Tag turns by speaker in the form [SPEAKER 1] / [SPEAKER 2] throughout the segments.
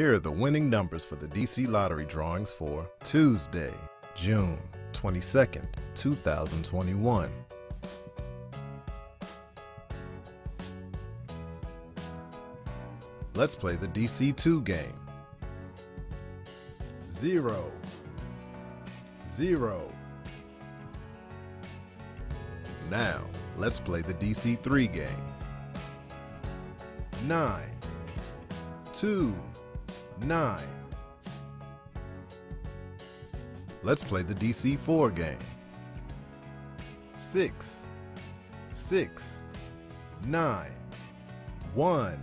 [SPEAKER 1] Here are the winning numbers for the DC Lottery drawings for Tuesday, June 22nd, 2021. Let's play the DC2 game. Zero, zero. Now, let's play the DC3 game. Nine, two, nine. Let's play the DC4 game. Six, six, nine, one.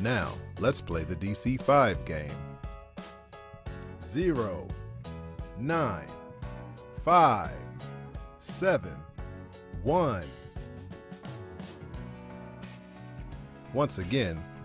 [SPEAKER 1] Now, let's play the DC5 game. Zero, nine, five, seven, one. Once again,